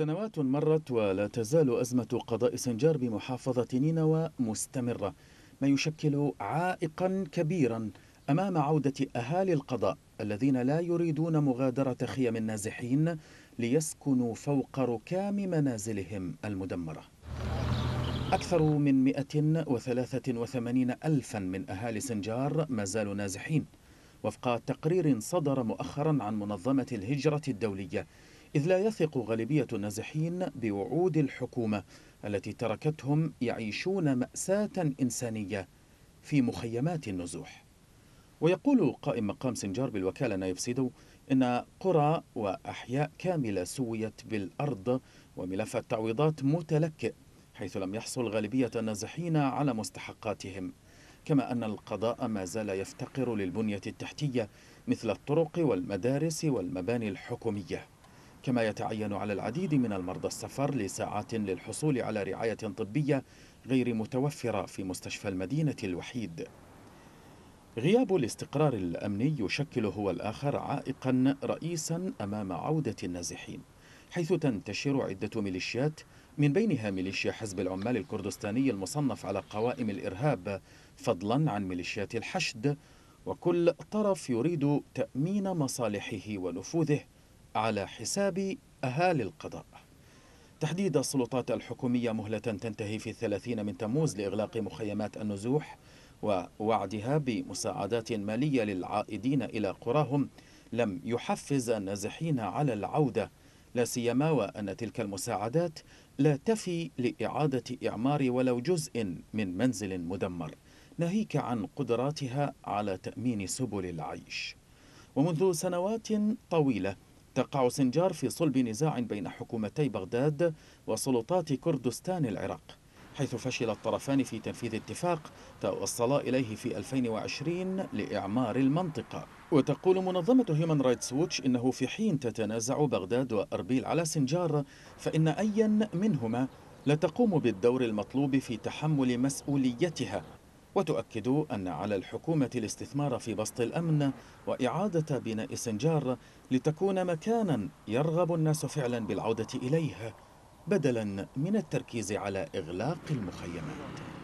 سنوات مرت ولا تزال أزمة قضاء سنجار بمحافظة نينوى مستمرة ما يشكل عائقا كبيرا أمام عودة أهالي القضاء الذين لا يريدون مغادرة خيم النازحين ليسكنوا فوق ركام منازلهم المدمرة. أكثر من 183 ألفا من أهالي سنجار ما زالوا نازحين وفق تقرير صدر مؤخرا عن منظمة الهجرة الدولية إذ لا يثق غالبية النازحين بوعود الحكومة التي تركتهم يعيشون مأساة إنسانية في مخيمات النزوح. ويقول قائم مقام سنجار بالوكالة نايف سيدو إن قرى وأحياء كاملة سويت بالأرض وملف التعويضات متلكئ حيث لم يحصل غالبية النازحين على مستحقاتهم. كما أن القضاء ما زال يفتقر للبنية التحتية مثل الطرق والمدارس والمباني الحكومية. كما يتعين على العديد من المرضى السفر لساعات للحصول على رعاية طبية غير متوفرة في مستشفى المدينة الوحيد. غياب الاستقرار الأمني يشكل هو الآخر عائقا رئيسا أمام عودة النازحين حيث تنتشر عدة ميليشيات من بينها ميليشيا حزب العمال الكردستاني المصنف على قوائم الإرهاب فضلا عن ميليشيات الحشد وكل طرف يريد تأمين مصالحه ونفوذه. على حساب أهالي القضاء. تحديد السلطات الحكومية مهلة تنتهي في الثلاثين من تموز لإغلاق مخيمات النزوح ووعدها بمساعدات مالية للعائدين إلى قراهم. لم يحفز النازحين على العودة لا سيما وأن تلك المساعدات لا تفي لإعادة إعمار ولو جزء من منزل مدمر. ناهيك عن قدراتها على تأمين سبل العيش. ومنذ سنوات طويلة تقع سنجار في صلب نزاع بين حكومتي بغداد وسلطات كردستان العراق حيث فشل الطرفان في تنفيذ اتفاق توصلا إليه في 2020 لإعمار المنطقة. وتقول منظمة هيومن رايتس ووتش إنه في حين تتنازع بغداد وأربيل على سنجار فإن أيا منهما لا تقوم بالدور المطلوب في تحمل مسؤوليتها. وتؤكد أن على الحكومة الاستثمار في بسط الأمن وإعادة بناء سنجار لتكون مكانا يرغب الناس فعلا بالعودة إليه بدلا من التركيز على إغلاق المخيمات.